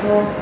说